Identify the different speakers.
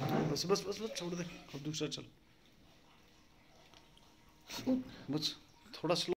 Speaker 1: बस बस बस बस छोड़ दे। अब दूसरा चल। बस थोड़ा स्लो